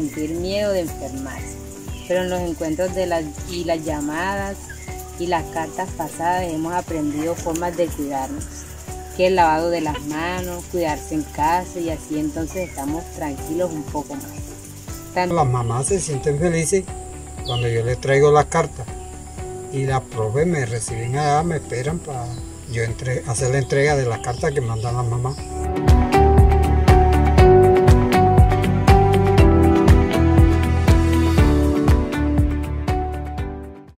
Sentir encuentros de las, y las llamadas y las cartas pasadas hemos aprendido formas de cuidarnos, que el lavado de las manos, cuidarse en casa y así entonces estamos tranquilos un poco más. Las mamás se sienten felices cuando yo les traigo las cartas y las profes me reciben allá, me esperan para yo hacer la entrega de las cartas que mandan las mamás.